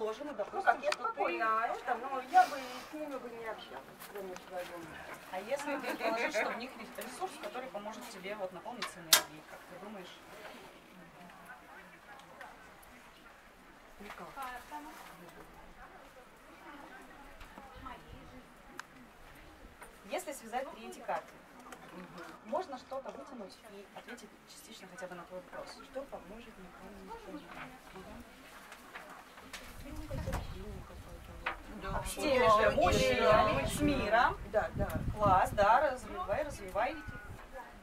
заложено, допустим, Ну как, я что ты... спокойно, это, но я бы с ними бы не общалась, своего. А если предположить, что в них ресурс, который поможет тебе вот наполниться энергией, как ты думаешь? Никак. Если связать три эти карты, можно что-то вытянуть и ответить частично хотя бы на твой вопрос. Что поможет никому С теми же мужчинами, с миром. Да, да. Класс, да, развивай, развивай.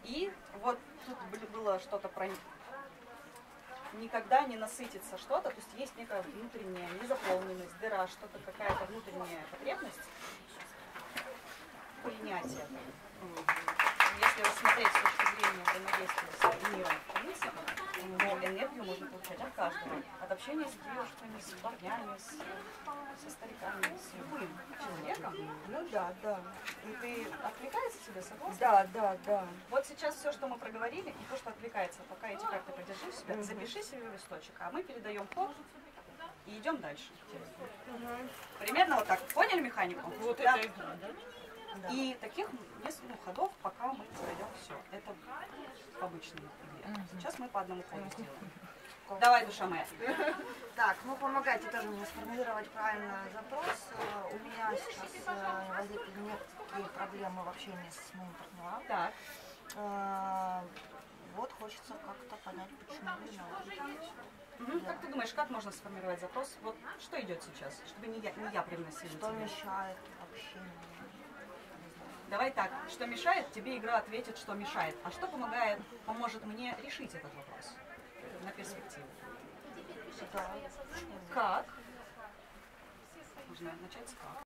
И вот тут было что-то про никогда не насытиться что-то, то есть есть некая внутренняя незаполненность, дыра, что-то, какая-то внутренняя потребность принятия. Если рассмотреть с точки зрения взаимодействия с миром, принципе, то энергию можно получать от каждого. От общения с девушками, с парнями, с, человеком. Ну да, да. И ты отвлекается тебе, согласна? Да, да, да. Вот сейчас все, что мы проговорили, и то, что отвлекается, пока эти карты подержи в себя, запиши себе в листочек, а мы передаем ход и идем дальше. Примерно вот так. Поняли механику? Вот Да. это да? И таких несколько ходов, пока мы пройдем все. Это обычные игре. Сейчас мы по одному ходу сделаем. Давай, душа моя. Так, ну помогайте тоже мне сформулировать правильно запрос. У меня сейчас э, возникли некие проблемы в общении с моим партнером. Так, Э, Вот хочется как-то понять, почему и наладить. Мгм. как ты думаешь, как можно сформировать запрос? Вот что идет сейчас, чтобы не я, не я привносила Что тебе? мешает общению. Давай так, что мешает, тебе игра ответит, что мешает. А что помогает, поможет мне решить этот вопрос на перспективу? Да. Как? Можно начать с как.